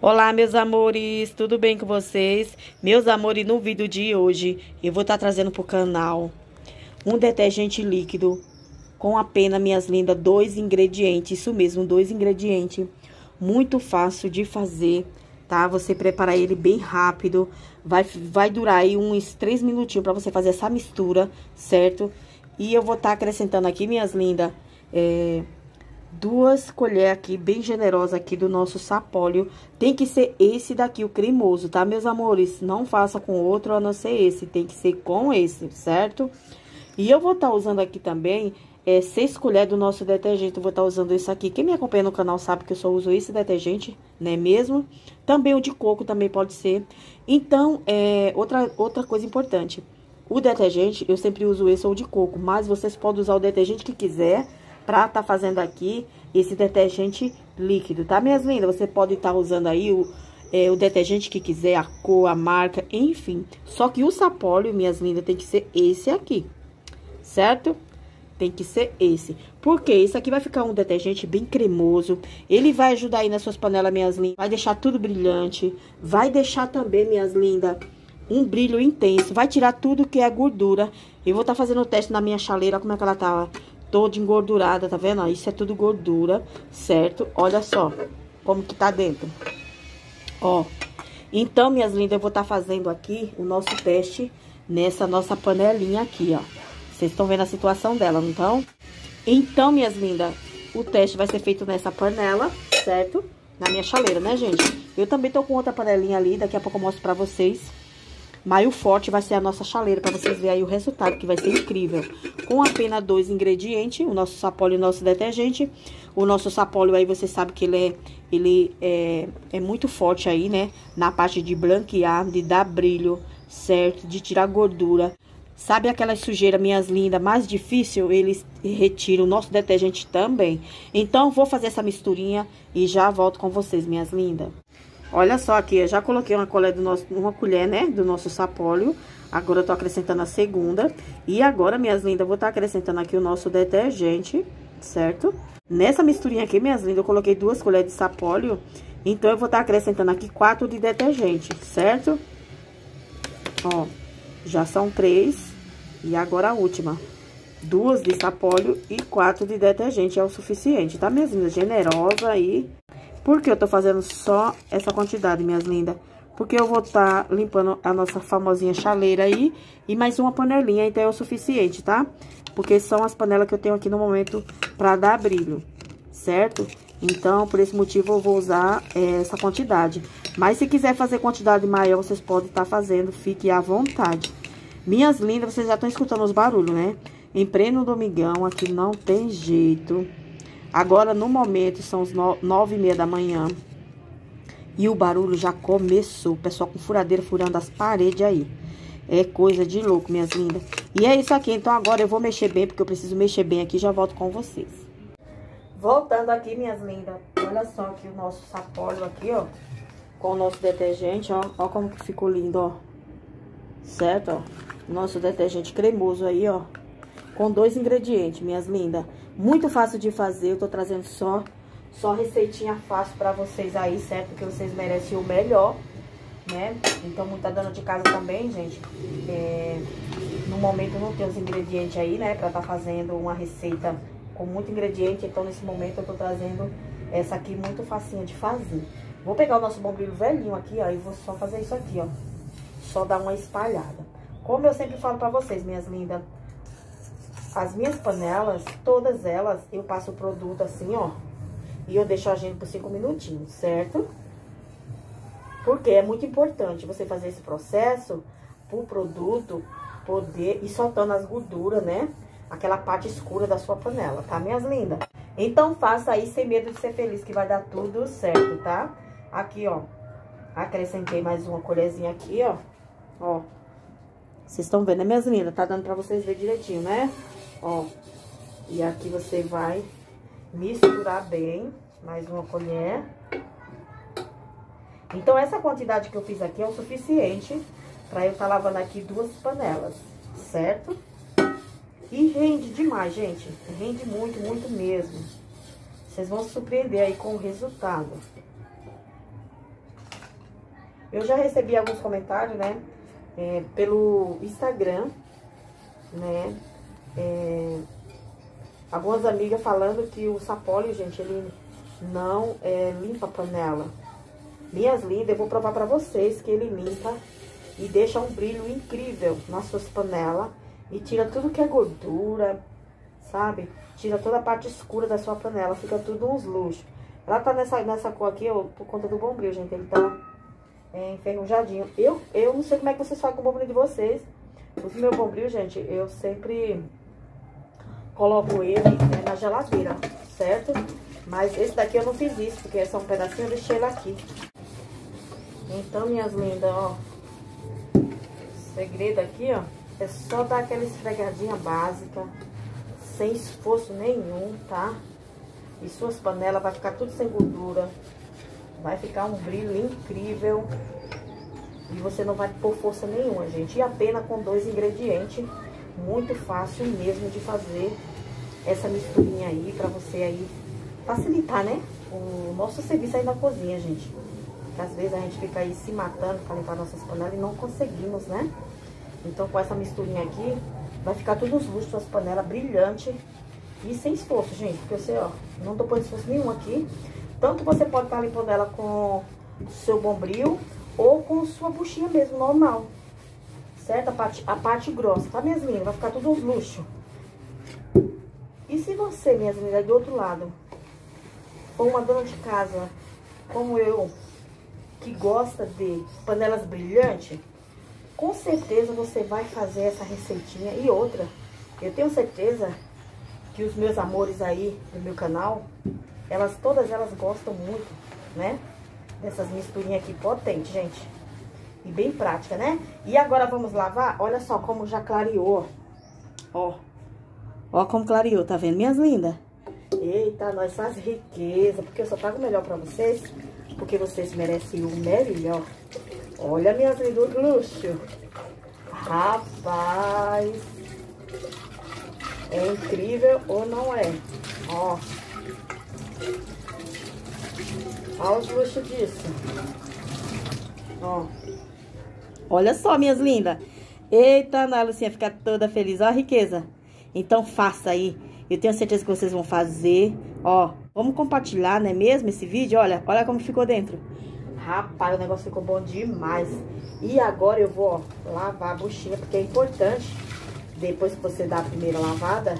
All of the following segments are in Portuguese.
Olá, meus amores, tudo bem com vocês? Meus amores, no vídeo de hoje eu vou estar tá trazendo pro canal um detergente líquido com apenas, minhas lindas, dois ingredientes, isso mesmo, dois ingredientes, muito fácil de fazer, tá? Você prepara ele bem rápido, vai, vai durar aí uns três minutinhos para você fazer essa mistura, certo? E eu vou estar tá acrescentando aqui, minhas lindas, é duas colheres aqui, bem generosa aqui do nosso sapólio. Tem que ser esse daqui, o cremoso, tá, meus amores? Não faça com outro a não ser esse, tem que ser com esse, certo? E eu vou estar tá usando aqui também é, seis colheres do nosso detergente, eu vou estar tá usando esse aqui. Quem me acompanha no canal sabe que eu só uso esse detergente, né mesmo? Também o de coco também pode ser. Então, é, outra, outra coisa importante... O detergente, eu sempre uso esse ou de coco, mas vocês podem usar o detergente que quiser, pra tá fazendo aqui esse detergente líquido, tá, minhas lindas? Você pode estar tá usando aí o, é, o detergente que quiser, a cor, a marca, enfim. Só que o sapólio, minhas lindas, tem que ser esse aqui, certo? Tem que ser esse. Porque esse aqui vai ficar um detergente bem cremoso. Ele vai ajudar aí nas suas panelas, minhas lindas. Vai deixar tudo brilhante. Vai deixar também, minhas lindas, um brilho intenso. Vai tirar tudo que é gordura. Eu vou estar tá fazendo o teste na minha chaleira, como é que ela tá toda engordurada, tá vendo? Isso é tudo gordura, certo? Olha só como que tá dentro. Ó, então, minhas lindas, eu vou estar tá fazendo aqui o nosso teste nessa nossa panelinha aqui, ó. Vocês estão vendo a situação dela, não estão? Então, minhas lindas, o teste vai ser feito nessa panela, certo? Na minha chaleira, né, gente? Eu também tô com outra panelinha ali, daqui a pouco eu mostro pra vocês. Maio Forte vai ser a nossa chaleira, para vocês verem aí o resultado, que vai ser incrível. Com apenas dois ingredientes, o nosso sapólio e o nosso detergente. O nosso sapólio aí, você sabe que ele é, ele é, é muito forte aí, né? Na parte de branquear, de dar brilho, certo? De tirar gordura. Sabe aquela sujeira, minhas lindas, mais difícil? Eles retiram o nosso detergente também. Então, vou fazer essa misturinha e já volto com vocês, minhas lindas. Olha só aqui, eu já coloquei uma colher do nosso, uma colher, né, do nosso sapólio. Agora eu tô acrescentando a segunda. E agora, minhas lindas, eu vou estar tá acrescentando aqui o nosso detergente, certo? Nessa misturinha aqui, minhas lindas, eu coloquei duas colheres de sapólio. Então, eu vou estar tá acrescentando aqui quatro de detergente, certo? Ó, já são três. E agora a última. Duas de sapólio e quatro de detergente é o suficiente, tá, minhas lindas? Generosa aí. Por que eu tô fazendo só essa quantidade, minhas lindas? Porque eu vou estar tá limpando a nossa famosinha chaleira aí e mais uma panelinha, então é o suficiente, tá? Porque são as panelas que eu tenho aqui no momento pra dar brilho, certo? Então, por esse motivo, eu vou usar é, essa quantidade. Mas se quiser fazer quantidade maior, vocês podem estar tá fazendo, fique à vontade. Minhas lindas, vocês já estão escutando os barulhos, né? Em pleno domingão, aqui não tem jeito. Agora, no momento, são as nove e meia da manhã. E o barulho já começou. O pessoal com furadeira furando as paredes aí. É coisa de louco, minhas lindas. E é isso aqui. Então, agora eu vou mexer bem, porque eu preciso mexer bem aqui. Já volto com vocês. Voltando aqui, minhas lindas. Olha só aqui o nosso sapólio aqui, ó. Com o nosso detergente, ó. Ó como que ficou lindo, ó. Certo, ó. Nosso detergente cremoso aí, ó. Com dois ingredientes, minhas lindas. Muito fácil de fazer, eu tô trazendo só, só receitinha fácil pra vocês aí, certo? Porque vocês merecem o melhor, né? Então, muita dona de casa também, gente, é, no momento não tem os ingredientes aí, né? Pra tá fazendo uma receita com muito ingrediente, então nesse momento eu tô trazendo essa aqui muito facinha de fazer. Vou pegar o nosso bombril velhinho aqui, ó, e vou só fazer isso aqui, ó. Só dar uma espalhada. Como eu sempre falo pra vocês, minhas lindas, as minhas panelas, todas elas, eu passo o produto assim, ó. E eu deixo agindo por cinco minutinhos, certo? Porque é muito importante você fazer esse processo pro produto poder ir soltando as gorduras, né? Aquela parte escura da sua panela, tá, minhas lindas? Então, faça aí sem medo de ser feliz, que vai dar tudo certo, tá? Aqui, ó, acrescentei mais uma colherzinha aqui, ó. Ó, vocês estão vendo, né, minhas lindas? Tá dando pra vocês verem direitinho, né? Ó, e aqui você vai misturar bem, mais uma colher. Então, essa quantidade que eu fiz aqui é o suficiente pra eu estar tá lavando aqui duas panelas, certo? E rende demais, gente. Rende muito, muito mesmo. Vocês vão se surpreender aí com o resultado. Eu já recebi alguns comentários, né? É, pelo Instagram, né? É, algumas amigas falando que o sapólio, gente, ele não é, limpa a panela. Minhas lindas, eu vou provar pra vocês que ele limpa e deixa um brilho incrível nas suas panelas. E tira tudo que é gordura, sabe? Tira toda a parte escura da sua panela, fica tudo uns luxos. Ela tá nessa, nessa cor aqui, ó, por conta do bombril, gente. Ele tá é, enferrujadinho. Eu, eu não sei como é que vocês fazem com o bombril de vocês. O meu bombril, gente, eu sempre coloco ele né, na geladeira, certo? Mas esse daqui eu não fiz isso, porque é um pedacinho, eu deixei ele aqui. Então, minhas lindas, ó. O segredo aqui, ó, é só dar aquela esfregadinha básica, sem esforço nenhum, tá? E suas panelas vai ficar tudo sem gordura. Vai ficar um brilho incrível. E você não vai pôr força nenhuma, gente. E apenas com dois ingredientes. Muito fácil mesmo de fazer essa misturinha aí pra você aí facilitar, né? O nosso serviço aí na cozinha, gente. Porque às vezes a gente fica aí se matando pra limpar nossas panelas e não conseguimos, né? Então com essa misturinha aqui, vai ficar tudo os luxos, as panelas brilhantes e sem esforço, gente. Porque você, ó, não tô pondo esforço nenhum aqui. Tanto você pode estar tá limpando ela com seu bombril ou com sua buchinha mesmo, normal. Certo? A parte, a parte grossa, tá, minhas lindas? Vai ficar tudo uns luxos. E se você, minhas lindas, do outro lado, for uma dona de casa como eu, que gosta de panelas brilhantes, com certeza você vai fazer essa receitinha. E outra, eu tenho certeza que os meus amores aí do meu canal, elas todas elas gostam muito, né? Dessas misturinhas aqui potentes, gente. E bem prática, né? E agora vamos lavar. Olha só como já clareou. Ó. Ó como clareou, tá vendo, minhas lindas? Eita, nós faz riqueza, porque eu só trago o melhor pra vocês. Porque vocês merecem o melhor. Olha minhas lindas, luxo. Rapaz. É incrível ou não é? Ó. Olha os luxos disso. Ó. Olha só, minhas lindas. Eita, a Lucinha fica toda feliz. Ó a riqueza. Então faça aí. Eu tenho certeza que vocês vão fazer. Ó, vamos compartilhar, não é mesmo, esse vídeo? Olha, olha como ficou dentro. Rapaz, o negócio ficou bom demais. E agora eu vou ó, lavar a buchinha, porque é importante depois que você dá a primeira lavada,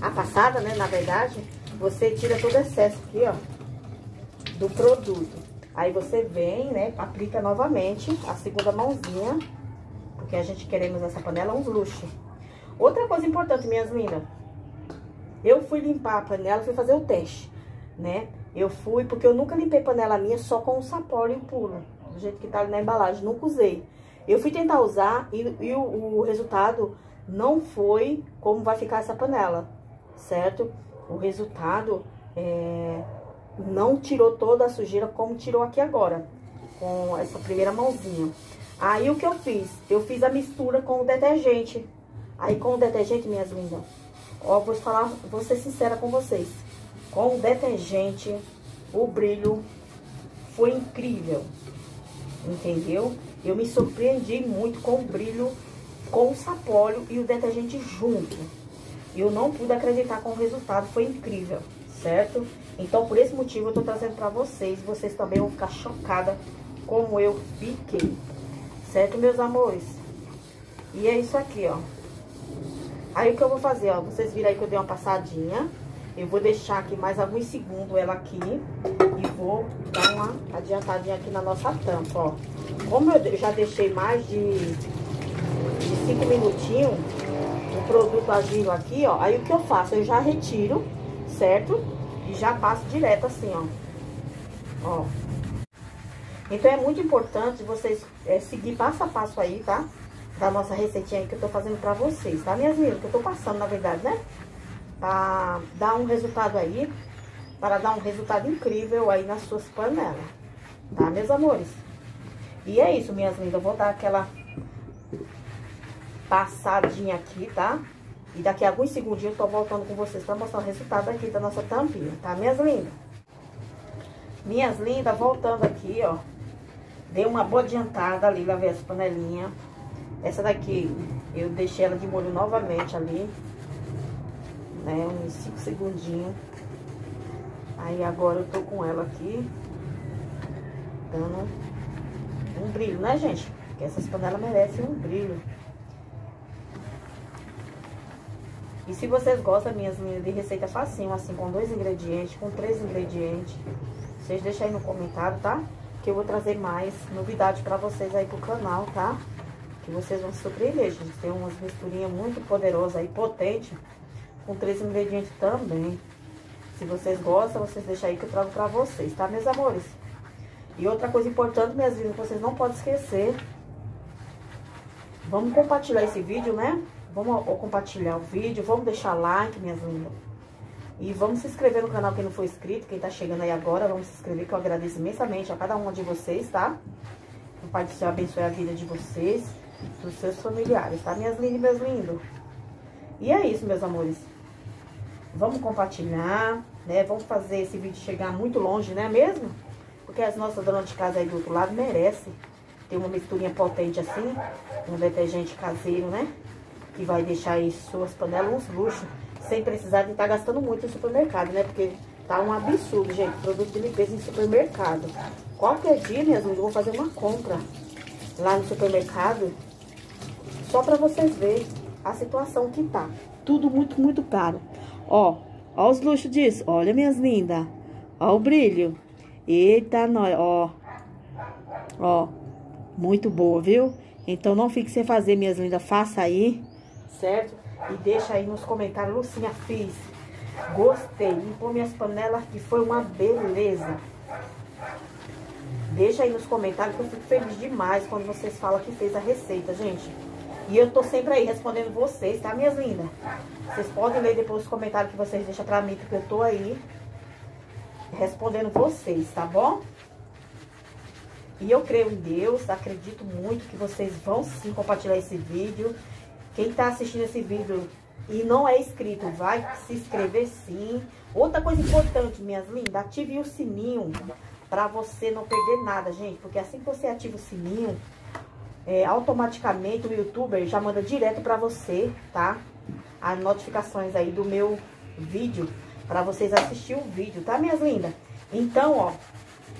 a passada, né, na verdade, você tira todo o excesso aqui, ó, do produto. Aí você vem, né, aplica novamente a segunda mãozinha, porque a gente queremos essa panela uns luxos. Outra coisa importante, minhas lindas, eu fui limpar a panela, fui fazer o teste, né? Eu fui, porque eu nunca limpei panela minha só com o sapólio puro, do jeito que tá ali na embalagem, nunca usei. Eu fui tentar usar e, e o, o resultado não foi como vai ficar essa panela, certo? O resultado é, não tirou toda a sujeira como tirou aqui agora, com essa primeira mãozinha. Aí o que eu fiz? Eu fiz a mistura com o detergente. Aí com o detergente, minhas lindas, ó, vou falar, vou ser sincera com vocês. Com o detergente, o brilho foi incrível, entendeu? Eu me surpreendi muito com o brilho com o sapólio e o detergente junto. Eu não pude acreditar com o resultado, foi incrível, certo? Então, por esse motivo, eu tô trazendo pra vocês. Vocês também vão ficar chocadas como eu fiquei. Certo, meus amores? E é isso aqui, ó. Aí, o que eu vou fazer, ó. Vocês viram aí que eu dei uma passadinha. Eu vou deixar aqui mais alguns segundos ela aqui. E vou dar uma adiantadinha aqui na nossa tampa, ó. Como eu já deixei mais de de 5 minutinhos, o produto agindo aqui, ó. Aí o que eu faço? Eu já retiro, certo? E já passo direto assim, ó. Ó. Então é muito importante vocês é, seguir passo a passo aí, tá? Da nossa receitinha aí que eu tô fazendo pra vocês, tá, minhas meninas? Que eu tô passando, na verdade, né? Pra dar um resultado aí, para dar um resultado incrível aí nas suas panelas. Tá, meus amores? E é isso, minhas lindas. Eu vou dar aquela passadinha aqui, tá? E daqui a alguns segundinhos eu tô voltando com vocês pra mostrar o resultado aqui da nossa tampinha, tá, minhas lindas? Minhas lindas, voltando aqui, ó. Dei uma boa adiantada ali, lavei essa panelinha. Essa daqui, eu deixei ela de molho novamente ali. Né, uns 5 segundinhos. Aí agora eu tô com ela aqui. Dando um brilho, né, gente? Porque essas panelas merecem um brilho. E se vocês gostam minhas linhas de receita facinho, assim, com dois ingredientes, com três ingredientes, vocês deixem aí no comentário, tá? Que eu vou trazer mais novidades pra vocês aí pro canal, tá? Que vocês vão se surpreender, gente. Tem umas misturinhas muito poderosas aí, potente, com três ingredientes também. Se vocês gostam, vocês deixam aí que eu trago pra vocês, tá, meus amores? E outra coisa importante, minhas vidas, que vocês não podem esquecer. Vamos compartilhar esse vídeo, né? Vamos compartilhar o vídeo, vamos deixar like, minhas lindas. E vamos se inscrever no canal quem não for inscrito, quem tá chegando aí agora, vamos se inscrever, que eu agradeço imensamente a cada uma de vocês, tá? Que o Pai do Céu abençoe a vida de vocês, dos seus familiares, tá, minhas lindas e meus lindos? E é isso, meus amores. Vamos compartilhar, né? Vamos fazer esse vídeo chegar muito longe, né mesmo? Porque as nossas donas de casa aí do outro lado merecem ter uma misturinha potente assim, um detergente caseiro, né? Que vai deixar aí suas panelas uns luxos, sem precisar de estar tá gastando muito no supermercado, né? Porque tá um absurdo, gente, produto de limpeza em supermercado. Qualquer dia, minhas amigas, eu vou fazer uma compra lá no supermercado, só pra vocês verem a situação que tá. Tudo muito, muito caro. Ó, ó os luxos disso. Olha, minhas lindas. Ó o brilho. Eita, nós, ó. Ó, muito boa, viu? Então, não fique sem fazer, minhas lindas. Faça aí, certo? E deixa aí nos comentários. Lucinha, fiz. Gostei. Limpou minhas panelas, que foi uma beleza. Deixa aí nos comentários que eu fico feliz demais quando vocês falam que fez a receita, gente. E eu tô sempre aí respondendo vocês, tá, minhas lindas? Vocês podem ler depois os comentários que vocês deixam pra mim, porque eu tô aí respondendo vocês, tá bom? E eu creio em Deus, acredito muito que vocês vão sim compartilhar esse vídeo. Quem tá assistindo esse vídeo e não é inscrito, vai se inscrever sim. Outra coisa importante, minhas lindas, ative o sininho pra você não perder nada, gente. Porque assim que você ativa o sininho, é, automaticamente o youtuber já manda direto pra você, tá? As notificações aí do meu vídeo para vocês assistir o vídeo, tá, minhas lindas? Então, ó,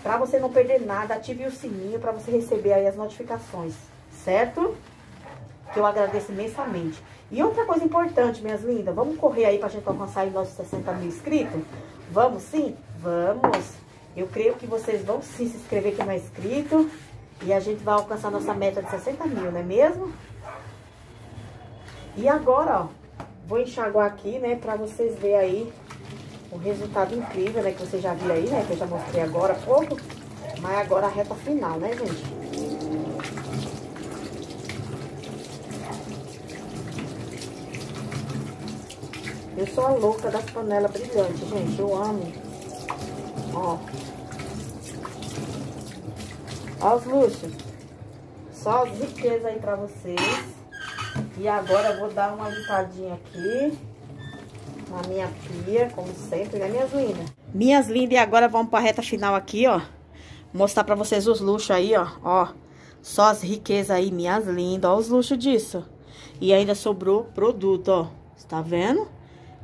para você não perder nada, ative o sininho para você receber aí as notificações, certo? Que eu agradeço imensamente. E outra coisa importante, minhas lindas, vamos correr aí pra gente alcançar aí nossos 60 mil inscritos? Vamos sim? Vamos! Eu creio que vocês vão sim se inscrever quem não é inscrito. E a gente vai alcançar nossa meta de 60 mil, não é mesmo? E agora, ó, vou enxaguar aqui, né, pra vocês verem aí o resultado incrível, né? Que você já viu aí, né? Que eu já mostrei agora há pouco. Mas agora a reta final, né, gente? Eu sou a louca das panelas brilhantes, gente. Eu amo. Ó. Ó os luxos. Só as riquezas aí pra vocês. E agora eu vou dar uma limpadinha aqui na minha pia, como sempre, né, minhas lindas? Minhas lindas, e agora vamos pra reta final aqui, ó. Mostrar pra vocês os luxos aí, ó. Ó, só as riquezas aí, minhas lindas. Ó os luxos disso. E ainda sobrou produto, ó. Tá vendo?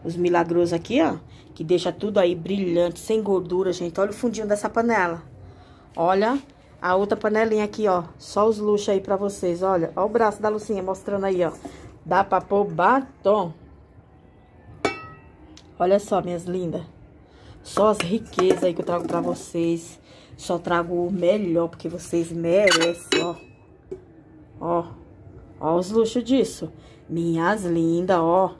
Os milagrosos aqui, ó. Que deixa tudo aí brilhante, sem gordura, gente. Olha o fundinho dessa panela. Olha a outra panelinha aqui, ó. Só os luxos aí pra vocês, olha. Olha o braço da Lucinha mostrando aí, ó. Dá pra pôr batom. Olha só, minhas lindas. Só as riquezas aí que eu trago pra vocês. Só trago o melhor, porque vocês merecem, ó. Ó. Ó os luxos disso. Minhas lindas, ó.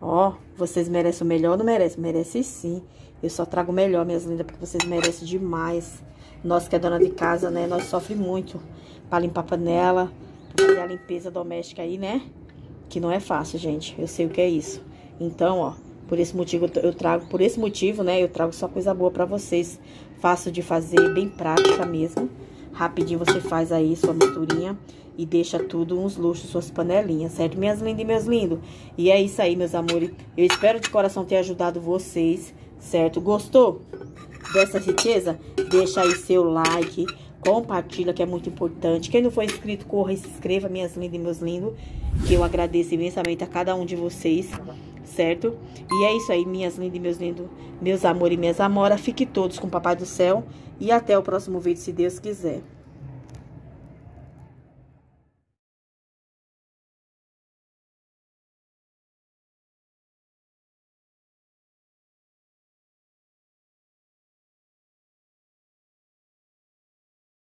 Ó, vocês merecem o melhor não merecem? Merece sim. Eu só trago o melhor, minhas lindas, porque vocês merecem demais. Nós que é dona de casa, né? Nós sofremos muito pra limpar a panela, pra fazer a limpeza doméstica aí, né? Que não é fácil, gente. Eu sei o que é isso. Então, ó, por esse motivo eu trago, por esse motivo, né, eu trago só coisa boa pra vocês. Fácil de fazer, bem prática mesmo. Rapidinho você faz aí sua misturinha e deixa tudo uns luxos, suas panelinhas, certo? Minhas lindas e meus lindos. E é isso aí, meus amores. Eu espero de coração ter ajudado vocês, certo? Gostou dessa riqueza? Deixa aí seu like, compartilha, que é muito importante. Quem não for inscrito, corra e se inscreva, minhas lindas e meus lindos, que eu agradeço imensamente a cada um de vocês, certo? E é isso aí, minhas lindas e meus lindos, meus amores e minhas amoras. Fiquem todos com o Papai do Céu e até o próximo vídeo, se Deus quiser.